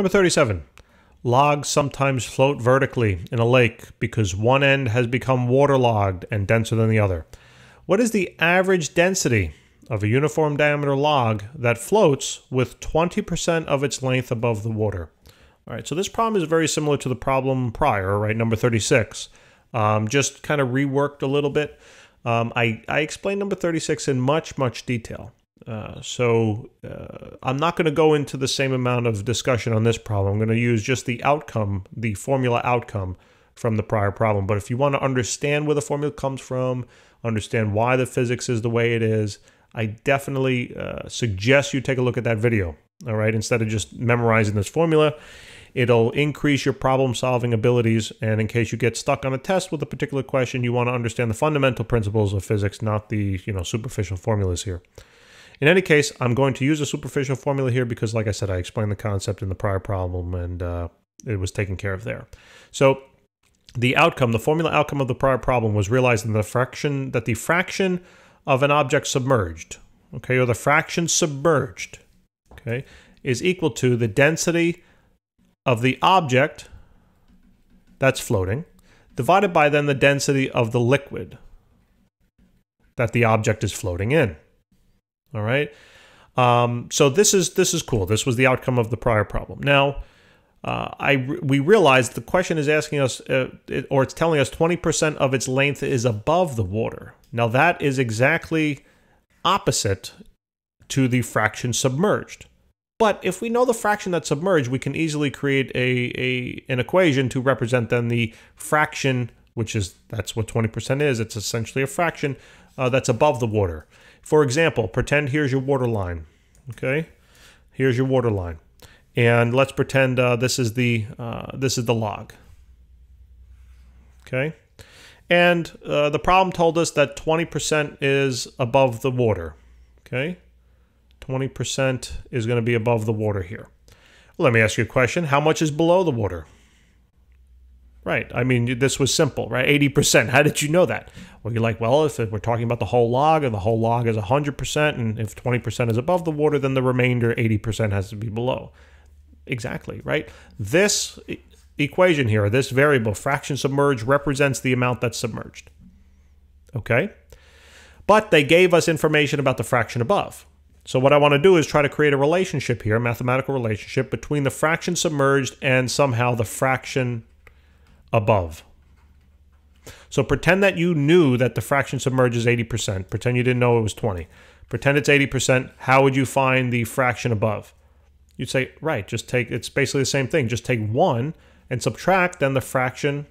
Number 37. Logs sometimes float vertically in a lake because one end has become waterlogged and denser than the other. What is the average density of a uniform diameter log that floats with 20% of its length above the water? All right, so this problem is very similar to the problem prior, right? Number 36. Um, just kind of reworked a little bit. Um, I, I explained number 36 in much, much detail. Uh, so uh, I'm not going to go into the same amount of discussion on this problem. I'm going to use just the outcome, the formula outcome from the prior problem. But if you want to understand where the formula comes from, understand why the physics is the way it is, I definitely uh, suggest you take a look at that video. All right, instead of just memorizing this formula, it'll increase your problem solving abilities. And in case you get stuck on a test with a particular question, you want to understand the fundamental principles of physics, not the you know superficial formulas here. In any case, I'm going to use a superficial formula here because, like I said, I explained the concept in the prior problem and uh, it was taken care of there. So the outcome, the formula outcome of the prior problem was realizing the fraction that the fraction of an object submerged, okay, or the fraction submerged, okay, is equal to the density of the object that's floating divided by then the density of the liquid that the object is floating in. All right. Um, so this is this is cool. This was the outcome of the prior problem. Now, uh, I we realized the question is asking us, uh, it, or it's telling us 20% of its length is above the water. Now that is exactly opposite to the fraction submerged. But if we know the fraction that's submerged, we can easily create a, a an equation to represent then the fraction, which is that's what 20% is. It's essentially a fraction uh, that's above the water. For example, pretend here's your water line. Okay, here's your water line, and let's pretend uh, this is the uh, this is the log. Okay, and uh, the problem told us that 20% is above the water. Okay, 20% is going to be above the water here. Let me ask you a question: How much is below the water? Right. I mean, this was simple, right? 80%. How did you know that? Well, you're like, well, if we're talking about the whole log and the whole log is 100%, and if 20% is above the water, then the remainder 80% has to be below. Exactly, right? This equation here, this variable, fraction submerged, represents the amount that's submerged. Okay? But they gave us information about the fraction above. So what I want to do is try to create a relationship here, a mathematical relationship between the fraction submerged and somehow the fraction above. So pretend that you knew that the fraction submerged is 80%. Pretend you didn't know it was 20. Pretend it's 80%. How would you find the fraction above? You'd say, right, just take, it's basically the same thing. Just take 1 and subtract then the fraction,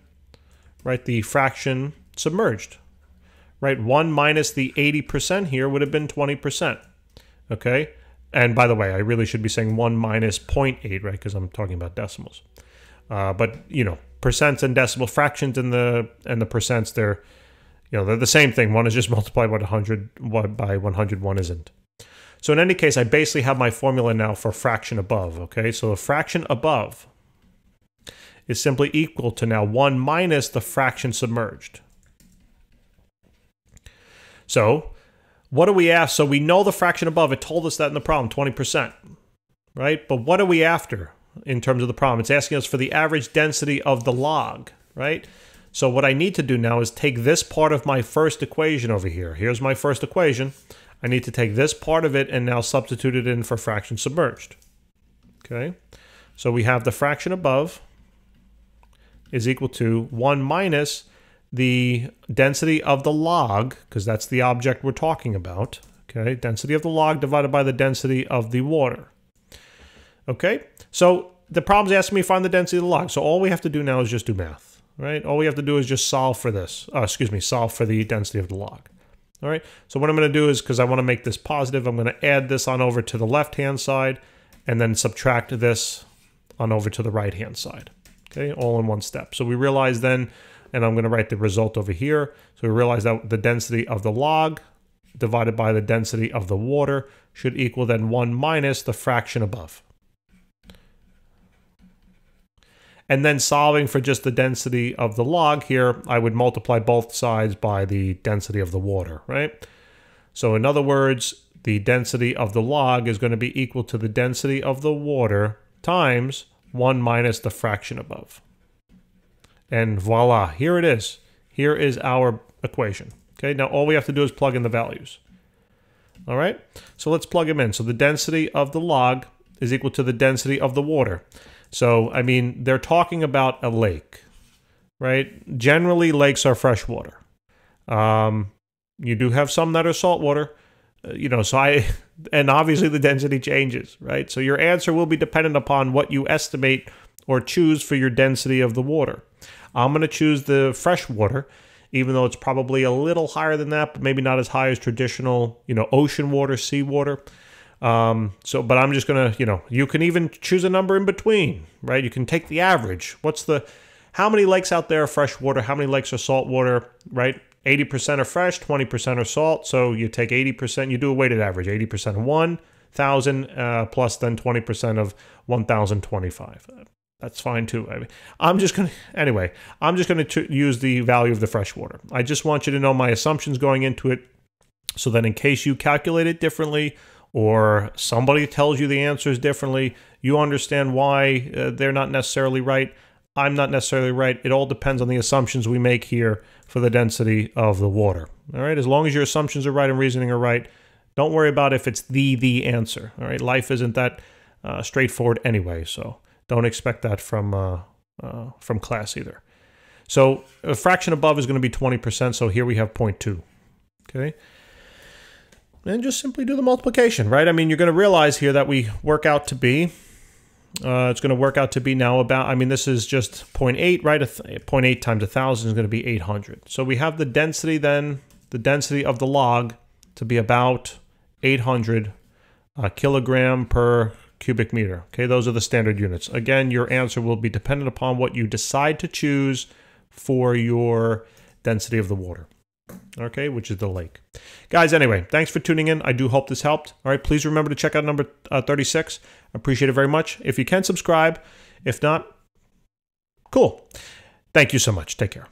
right, the fraction submerged. Right, 1 minus the 80% here would have been 20%. Okay? And by the way, I really should be saying 1 minus 0.8, right, because I'm talking about decimals. Uh, but, you know, percents and decimal fractions and the and the percents they're you know they're the same thing. One is just multiplied by 100 by 100 one isn't. So in any case i basically have my formula now for fraction above okay? So the fraction above is simply equal to now 1 minus the fraction submerged. So what do we ask? So we know the fraction above. It told us that in the problem 20% right? But what are we after in terms of the problem. It's asking us for the average density of the log, right? So what I need to do now is take this part of my first equation over here. Here's my first equation. I need to take this part of it and now substitute it in for fraction submerged. Okay, so we have the fraction above is equal to 1 minus the density of the log, because that's the object we're talking about. Okay, density of the log divided by the density of the water. Okay, so the problem's asking me to find the density of the log. So all we have to do now is just do math, right? All we have to do is just solve for this. Uh, excuse me, solve for the density of the log. All right, so what I'm going to do is, because I want to make this positive, I'm going to add this on over to the left-hand side and then subtract this on over to the right-hand side. Okay, all in one step. So we realize then, and I'm going to write the result over here. So we realize that the density of the log divided by the density of the water should equal then 1 minus the fraction above. And then solving for just the density of the log here, I would multiply both sides by the density of the water, right? So in other words, the density of the log is going to be equal to the density of the water times 1 minus the fraction above. And voila, here it is. Here is our equation. Okay, now all we have to do is plug in the values. All right, so let's plug them in. So the density of the log is equal to the density of the water. So, I mean, they're talking about a lake, right? Generally, lakes are freshwater. Um, you do have some that are saltwater, uh, you know, so I, and obviously the density changes, right? So your answer will be dependent upon what you estimate or choose for your density of the water. I'm going to choose the freshwater even though it's probably a little higher than that, but maybe not as high as traditional, you know, ocean water, seawater. Um, so, but I'm just gonna, you know, you can even choose a number in between, right? You can take the average. What's the, how many lakes out there are freshwater? How many lakes are saltwater, right? 80% are fresh, 20% are salt. So you take 80%, you do a weighted average, 80% of 1,000 uh, plus then 20% of 1,025 that's fine too. I I'm just going to, anyway, I'm just going to use the value of the freshwater. I just want you to know my assumptions going into it so that in case you calculate it differently or somebody tells you the answers differently, you understand why uh, they're not necessarily right. I'm not necessarily right. It all depends on the assumptions we make here for the density of the water. All right, as long as your assumptions are right and reasoning are right, don't worry about if it's the the answer. All right, life isn't that uh, straightforward anyway, so don't expect that from uh, uh, from class either. So a fraction above is going to be 20%. So here we have 0.2. Okay. And just simply do the multiplication, right? I mean, you're going to realize here that we work out to be, uh, it's going to work out to be now about, I mean, this is just 0.8, right? 0.8 times 1,000 is going to be 800. So we have the density then, the density of the log to be about 800 uh, kilogram per cubic meter. Okay, those are the standard units. Again, your answer will be dependent upon what you decide to choose for your density of the water. Okay, which is the lake. Guys, anyway, thanks for tuning in. I do hope this helped. All right, please remember to check out number uh, 36. I appreciate it very much. If you can subscribe, if not, cool. Thank you so much. Take care.